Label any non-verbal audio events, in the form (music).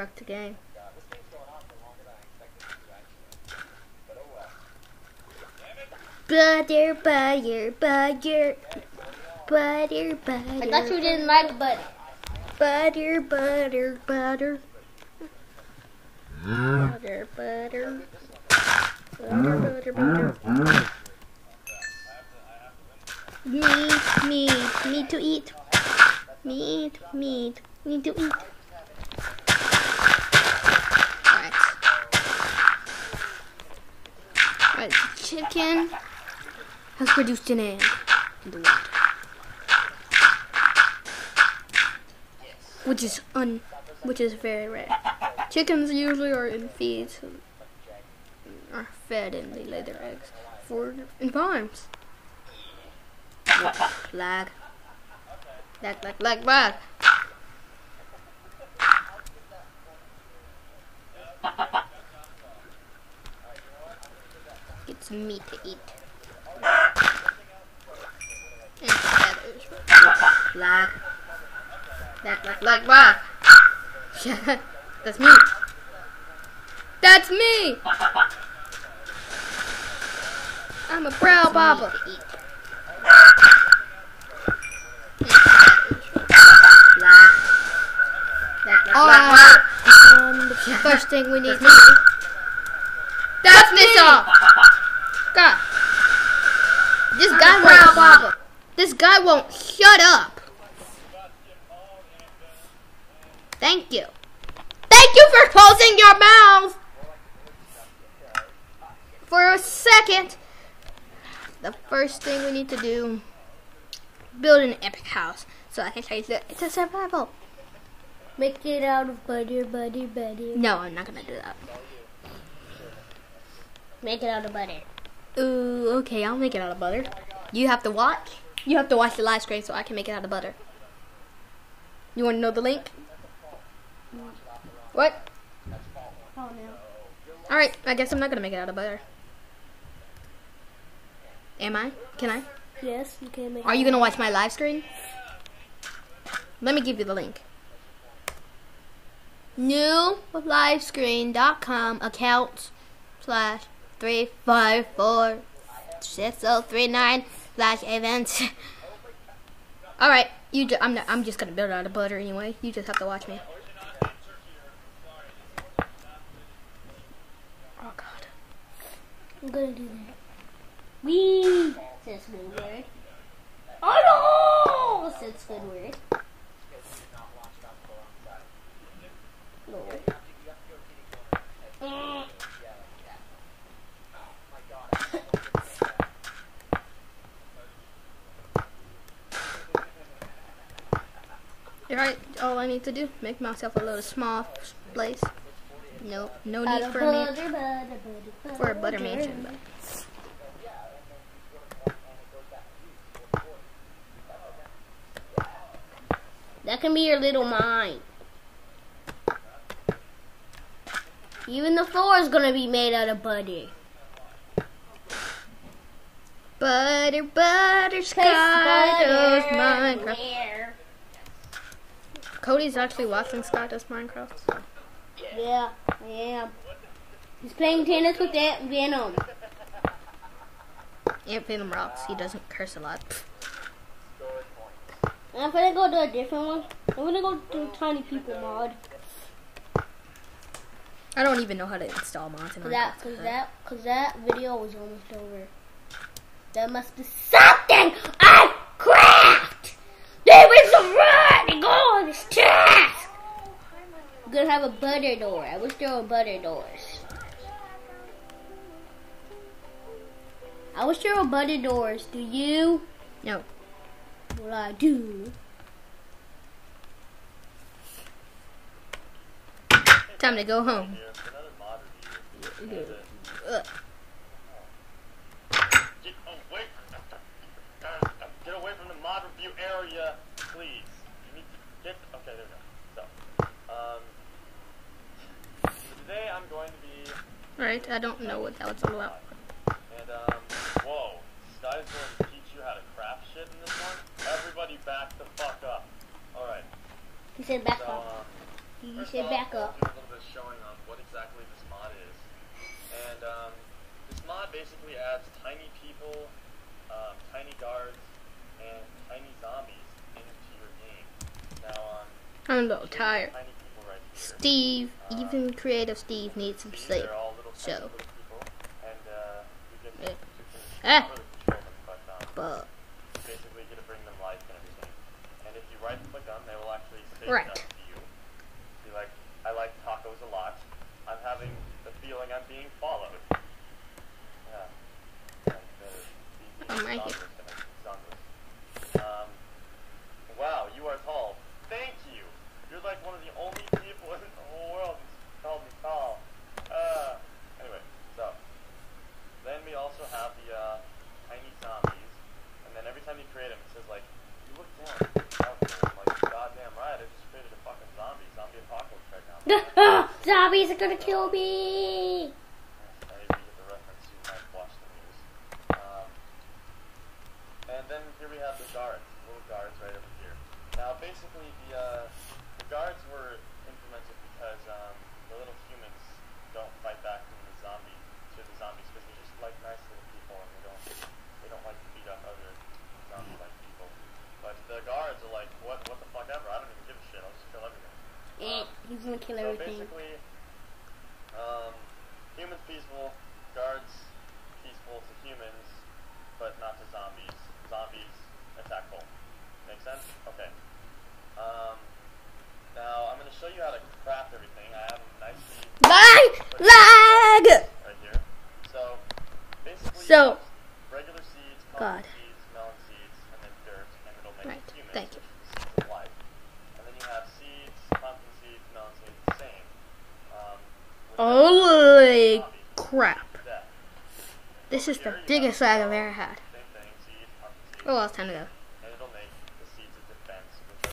wrecked the game. Butter, butter, butter, butter, butter. I thought you didn't like butter. Butter, butter, butter. Butter, butter. Butter, butter, butter. Meat, meat, meat to eat. Meat, meat, meat to eat. Chicken has produced an egg in the water. Which is un which is very rare. Chickens usually are in feeds um, are fed and they lay their eggs for in farms. Lag. Lag, lag, lag, lag. Some meat to eat. And feathers. Lag. Lag, lag, lag, lag. That's me. That's me! I'm a proud papa. Alright, um, the first thing we need. (laughs) That's missile! God. Guy won't. This guy won't shut up. Thank you. Thank you for closing your mouth. For a second. The first thing we need to do build an epic house so I can that it's a survival. Make it out of butter, butter, butter. No, I'm not gonna do that. Make it out of butter. Ooh, okay, I'll make it out of butter. You have to watch. You have to watch the live screen so I can make it out of butter. You want to know the link? What? Oh no. All right, I guess I'm not gonna make it out of butter. Am I? Can I? Yes, you can make Are you gonna watch my live screen? Let me give you the link. Newlivescreen.com account slash three five four six oh three nine slash events. (laughs) All right, you. Ju- I'm not, I'm just gonna build out of butter anyway. You just have to watch me. Oh God. I'm gonna do that. Wee! Says Squidward. Oh no! Said Squidward. No. Mm. Alright, all I need to do, make myself a little small place. No, no need for a man, butter, butter, butter, for a butter mansion. But That can be your little mine. Even the floor is gonna be made out of butter. butter, butter, sky does Minecraft. Cody's actually watching Scott does Minecraft. so- Yeah, I am. He's playing tennis with AntVenom. Aunt Venom rocks. He doesn't curse a lot. I'm gonna go to a different one. I'm gonna go to Tiny People mod. I don't even know how to install mods in Cause that, Minecraft. cause but- that, cause that video was almost over. That must be something I craft. There is a to go on this task. I'm gonna have a butter door. I wish there were butter doors. I wish there were butter doors. Do you? No. Well, I do. Time to go home. Get away, uh, get away from the mod review area, please. You need to get. Okay, there we go. So, um, today I'm going to be, Right, I don't know what that was all about. and um, whoa, Sky's going to teach you how to craft shit in this one. Everybody, back the fuck up. All right. He said back So, up. You First should off, back I'll up. do a little bit showing on what exactly this mod is. And um, this mod basically adds tiny people, um, tiny guards, and tiny zombies into your game. Now, um, I'm a little tired. Tiny people right here. Steve, even creative Steve needs some sleep. So. them, eh. but right Right. I like tacos a lot. I'm having feeling I'm being followed. Yeah. And the, the, Oh, my genres gonna- genres. Um, wow, you are tall. Thank you. You're like one of the only people in the whole world who's called me tall. Uh, anyway, so then we also have the uh, tiny zombies, and then every time you create them, it says like, you look down, out there. I'm like, goddamn right, I just created a fucking zombie, zombie apocalypse right now. Zombies are gonna kill me. I didn't get the reference. You might watch the news. Um, and then here we have the guards, little guards right over here. Now, basically, the, uh, the guards were implemented because um, the little humans don't fight back from the zombie to the zombies because they're just like nice little people and they don't they don't like to beat up other zombie-like people. But the guards are like, what what the fuck ever? I don't even give a shit. I'll just kill everything. Eh, He's gonna kill So everything. basically, um, humans peaceful, guards peaceful to humans, but not to zombies. Zombies attack attackful. Make sense? Okay. Um, now I'm gonna show you how to craft everything. I have them nicely lag, lag. right here. So basically, So- regular seeds, God. seeds, melon seeds, and then dirt, and it'll make Right, humans. thank you. which is the seeds of life. And then you have seeds, pumpkin seeds, melon seeds, the same. Um, zombies. Crap! This is the biggest lag I've ever had. Oh, well, it's time to go.